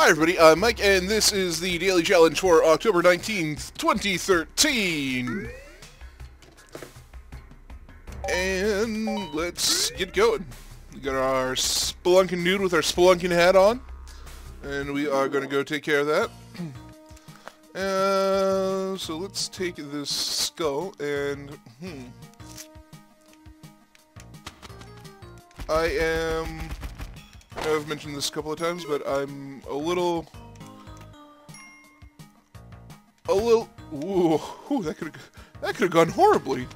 Hi everybody, I'm Mike, and this is the Daily Challenge for October 19th, 2013. And let's get going. We got our spelunking dude with our spelunking hat on, and we are going to go take care of that. Uh, so let's take this skull and, hmm. I am I've mentioned this a couple of times, but I'm a little... A little... Ooh, ooh that could that could have gone horribly.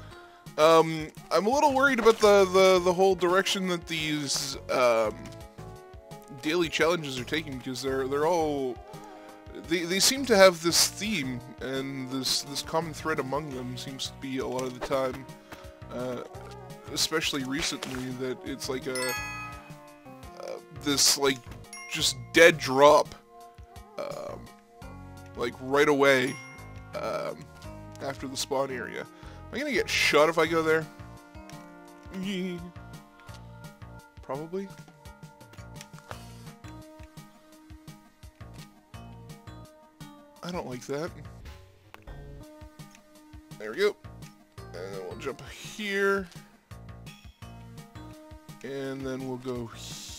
Um, I'm a little worried about the, the, the whole direction that these um, daily challenges are taking because they're they're all they, they seem to have this theme and this this common thread among them seems to be a lot of the time, uh, especially recently, that it's like a this like just dead drop, um, like right away um, after the spawn area. Am I gonna get shot if I go there? Probably. I don't like that. There we go. And then we'll jump here. And then we'll go here.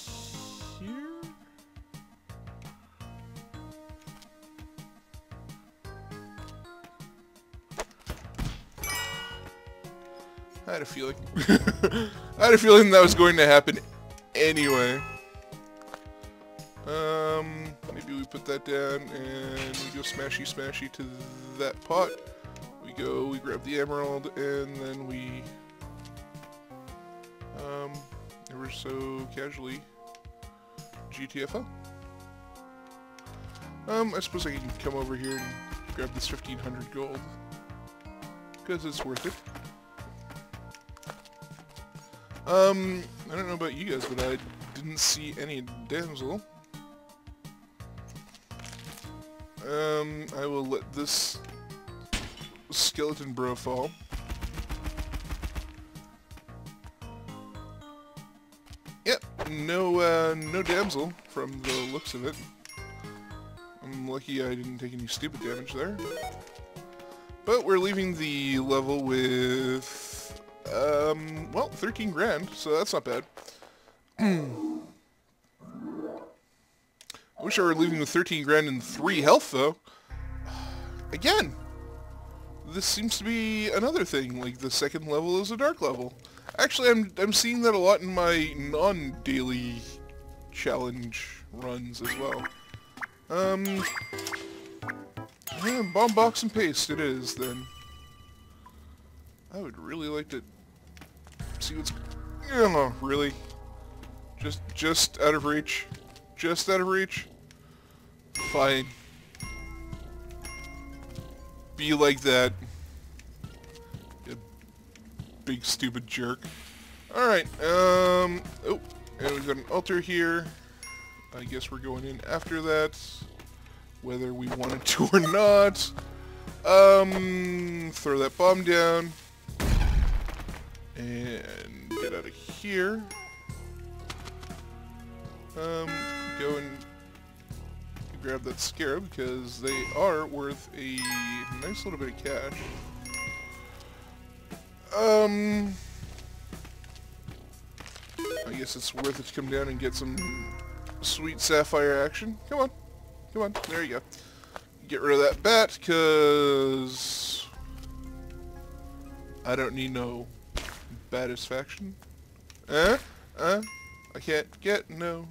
I had a feeling. I had a feeling that was going to happen anyway. Um, maybe we put that down and we go smashy smashy to that pot. We go, we grab the emerald, and then we, um, ever so casually GTFO. Um, I suppose I can come over here and grab this 1500 gold. Because it's worth it. Um, I don't know about you guys, but I didn't see any damsel. Um, I will let this skeleton bro fall. Yep, no, uh, no damsel from the looks of it. I'm lucky I didn't take any stupid damage there. But we're leaving the level with um, well, 13 grand, so that's not bad. I wish I were leaving with 13 grand and 3 health, though. Again, this seems to be another thing, like the second level is a dark level. Actually, I'm, I'm seeing that a lot in my non-daily challenge runs as well. Um, yeah, bomb box and paste it is, then. I would really like to see what's... Really? Just, just out of reach? Just out of reach? Fine. Be like that. You big stupid jerk. Alright, um... Oh, and we've got an altar here. I guess we're going in after that. Whether we wanted to or not. Um, throw that bomb down. And get out of here. Um, go and grab that scarab because they are worth a nice little bit of cash. Um, I guess it's worth it to come down and get some sweet sapphire action. Come on. Come on. There you go. Get rid of that bat because I don't need no satisfaction. Eh? Eh? I can't get no.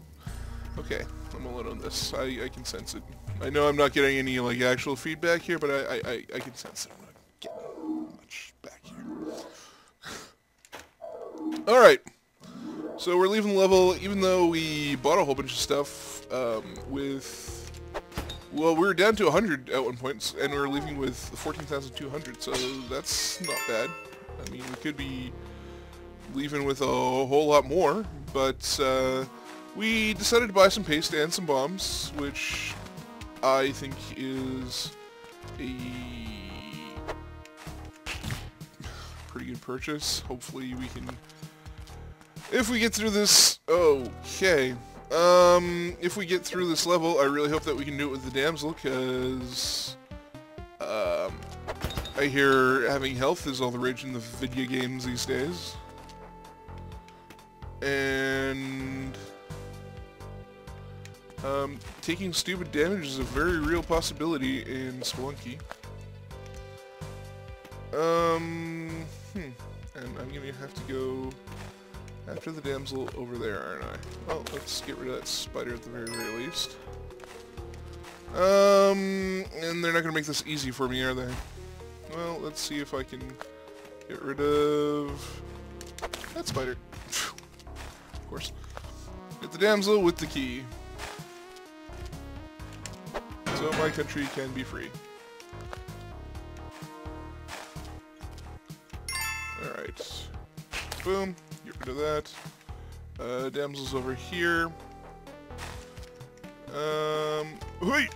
Okay, I'm alone on this. I, I can sense it. I know I'm not getting any like actual feedback here, but I, I, I, can sense it. I'm not getting much back here. Alright. So we're leaving the level, even though we bought a whole bunch of stuff um, with... Well, we were down to 100 at one point, and we are leaving with 14,200, so that's not bad. I mean, we could be leaving with a whole lot more, but uh, we decided to buy some paste and some bombs, which I think is a pretty good purchase. Hopefully we can... If we get through this... Okay. Um, if we get through this level, I really hope that we can do it with the damsel, because um, I hear having health is all the rage in the video games these days. And um, taking stupid damage is a very real possibility in Spelunky. Um, hmm. And I'm gonna have to go after the damsel over there, aren't I? Well, let's get rid of that spider at the very, very least. Um, and they're not gonna make this easy for me, are they? Well, let's see if I can get rid of that spider. Course. Get the damsel with the key. So my country can be free. Alright. Boom. Get rid of that. Uh, damsel's over here. Um, wait.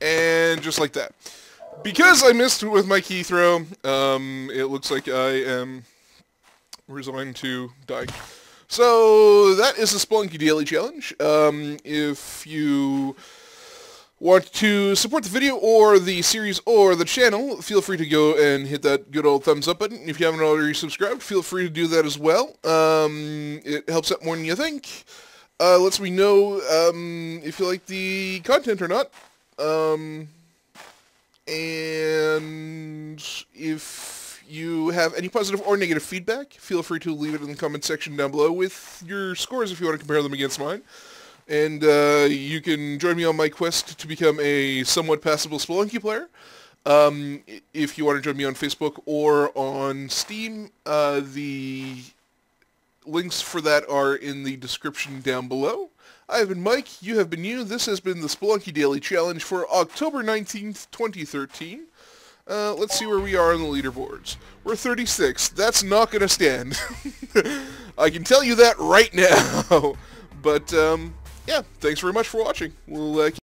And just like that. Because I missed with my key throw, um, it looks like I am resigned to dying. So that is the Spelunky Daily Challenge. Um, if you want to support the video or the series or the channel, feel free to go and hit that good old thumbs up button. If you haven't already subscribed, feel free to do that as well. Um, it helps out more than you think. Uh, lets me know um, if you like the content or not. Um, and if have any positive or negative feedback, feel free to leave it in the comment section down below with your scores if you want to compare them against mine. And uh, you can join me on my quest to become a somewhat passable Spelunky player. Um, if you want to join me on Facebook or on Steam, uh, the links for that are in the description down below. I have been Mike, you have been you. This has been the Spelunky Daily Challenge for October 19th, 2013. Uh, let's see where we are on the leaderboards. We're 36. That's not going to stand. I can tell you that right now. but, um, yeah, thanks very much for watching. We'll uh,